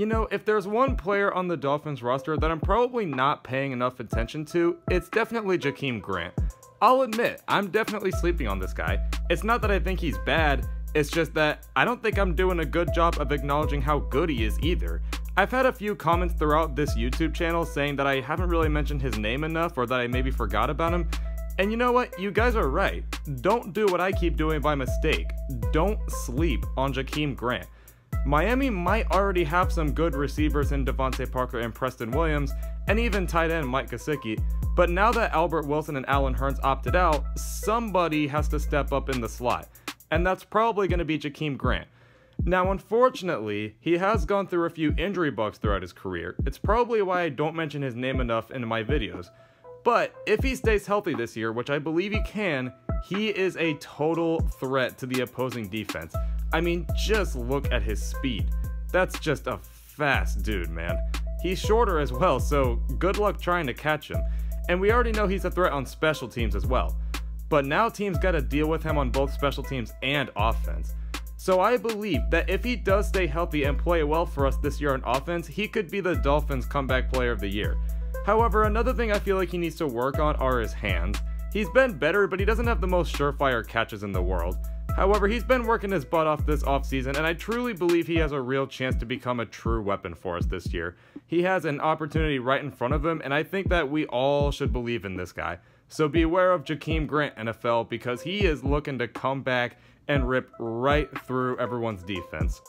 You know, if there's one player on the Dolphins roster that I'm probably not paying enough attention to, it's definitely Jakeem Grant. I'll admit, I'm definitely sleeping on this guy. It's not that I think he's bad, it's just that I don't think I'm doing a good job of acknowledging how good he is either. I've had a few comments throughout this YouTube channel saying that I haven't really mentioned his name enough or that I maybe forgot about him. And you know what? You guys are right. Don't do what I keep doing by mistake. Don't sleep on Jakeem Grant. Miami might already have some good receivers in DeVante Parker and Preston Williams, and even tight end Mike Gesicki, but now that Albert Wilson and Allen Hurns opted out, somebody has to step up in the slot, and that's probably going to be Jakeem Grant. Now, unfortunately, he has gone through a few injury bugs throughout his career. It's probably why I don't mention his name enough in my videos. But if he stays healthy this year, which I believe he can, he is a total threat to the opposing defense. I mean, just look at his speed. That's just a fast dude, man. He's shorter as well, so good luck trying to catch him. And we already know he's a threat on special teams as well. But now teams gotta deal with him on both special teams and offense. So I believe that if he does stay healthy and play well for us this year on offense, he could be the Dolphins comeback player of the year. However, another thing I feel like he needs to work on are his hands. He's been better, but he doesn't have the most surefire catches in the world. However, he's been working his butt off this offseason, and I truly believe he has a real chance to become a true weapon for us this year. He has an opportunity right in front of him, and I think that we all should believe in this guy. So beware of Jakeem Grant, NFL, because he is looking to come back and rip right through everyone's defense.